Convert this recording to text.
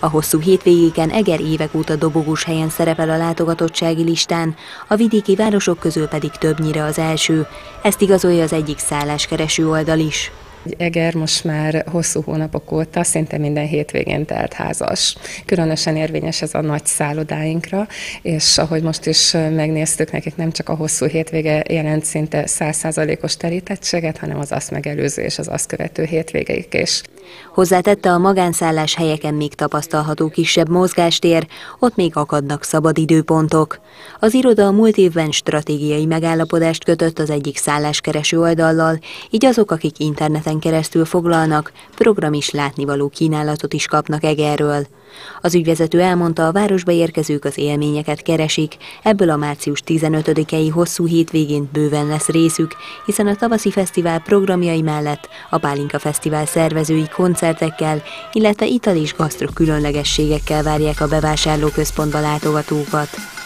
A hosszú hétvégéken Eger évek óta dobogós helyen szerepel a látogatottsági listán, a vidéki városok közül pedig többnyire az első. Ezt igazolja az egyik szálláskereső oldal is. Eger most már hosszú hónapok óta szinte minden hétvégén telt házas. Különösen érvényes ez a nagy szállodáinkra, és ahogy most is megnéztük, nekik nem csak a hosszú hétvége jelent szinte százszázalékos terítettséget, hanem az azt megelőző és az azt követő hétvégeik is. Hozzátette a magánszállás helyeken még tapasztalható kisebb mozgástér, ott még akadnak szabadidőpontok. Az iroda a múlt évben stratégiai megállapodást kötött az egyik szálláskereső oldallal, így azok, akik interneten keresztül foglalnak, program is látnivaló kínálatot is kapnak Egerről. Az ügyvezető elmondta, a városba érkezők az élményeket keresik, ebből a március 15-i hosszú hétvégén bőven lesz részük, hiszen a tavaszi fesztivál programjai mellett a Pálinka Fesztivál szervezői koncertekkel, illetve ital és gasztro különlegességekkel várják a bevásárlóközpontba látogatókat.